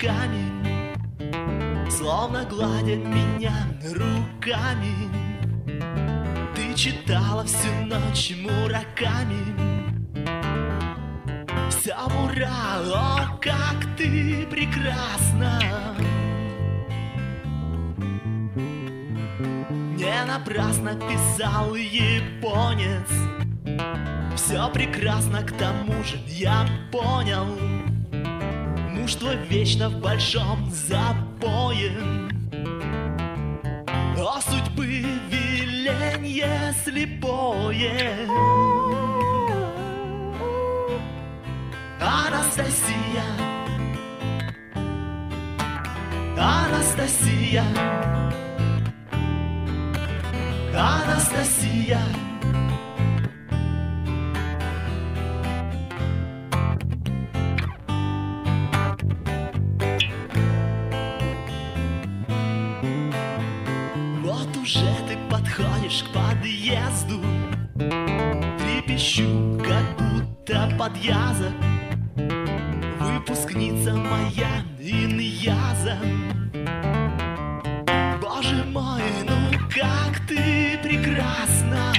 каблучками Словно гладят меня руками. Ты читала всю ночь мураками. Вся ура, о, как ты прекрасна. Не напрасно писал японец. Все прекрасно, к тому же я понял Муж твой вечно в большом запое. О судьбы веленье слепое. Анастасия. Анастасия. Анастасия Трепещу, как будто подъязок Выпускница моя иньяза Боже мой, ну как ты прекрасна.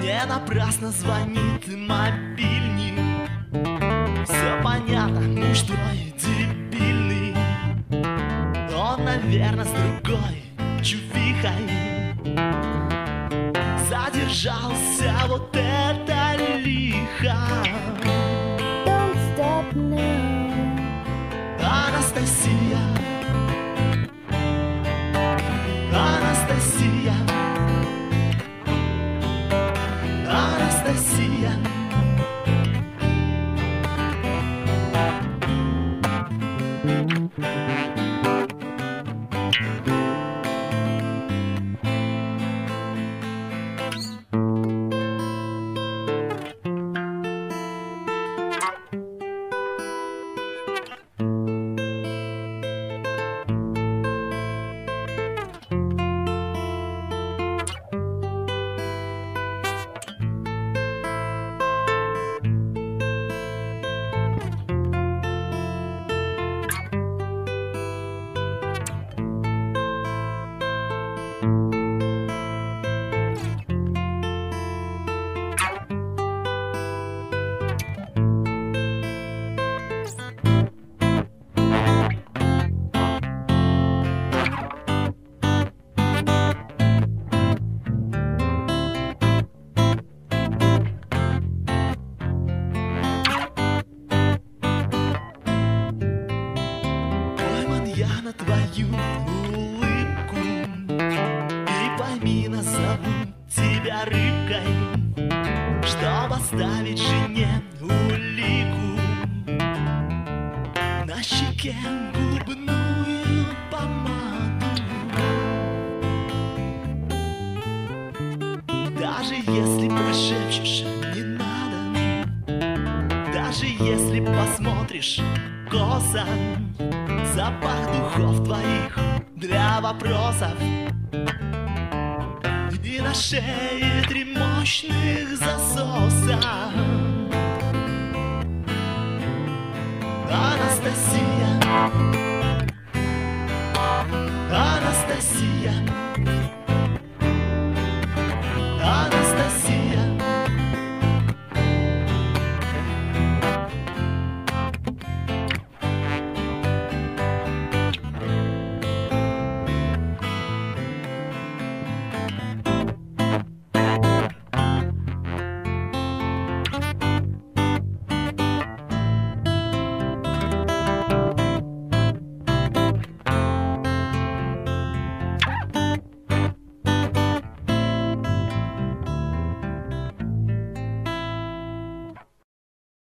Не напрасно звонит мобильник. Все понятно, муж твой дебильный. Он, наверное, с другой Задержался вот это лихо. Don't stop now. Анастасия. Анастасия. Анастасия я на твою улыбку. И пойми, назову тебя рыбкой Чтоб оставить жене улику. На щеке губную помаду. Даже если прошепчешь, не надо. Даже если посмотришь косом Запах духов твоих для вопросов. И на шее три мощных засоса. Анастасия Анастасия Анастасия.